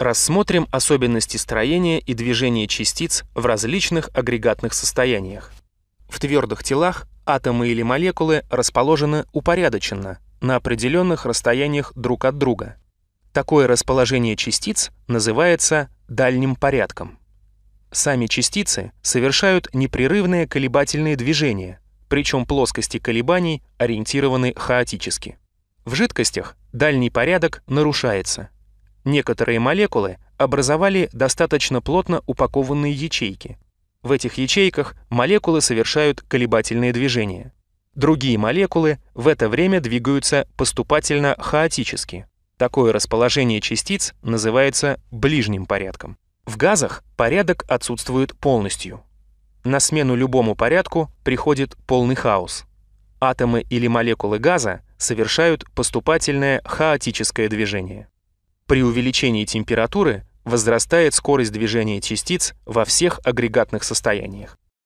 Рассмотрим особенности строения и движения частиц в различных агрегатных состояниях. В твердых телах атомы или молекулы расположены упорядоченно, на определенных расстояниях друг от друга. Такое расположение частиц называется дальним порядком. Сами частицы совершают непрерывные колебательные движения, причем плоскости колебаний ориентированы хаотически. В жидкостях дальний порядок нарушается – Некоторые молекулы образовали достаточно плотно упакованные ячейки. В этих ячейках молекулы совершают колебательные движения. Другие молекулы в это время двигаются поступательно хаотически. Такое расположение частиц называется ближним порядком. В газах порядок отсутствует полностью. На смену любому порядку приходит полный хаос. Атомы или молекулы газа совершают поступательное хаотическое движение. При увеличении температуры возрастает скорость движения частиц во всех агрегатных состояниях.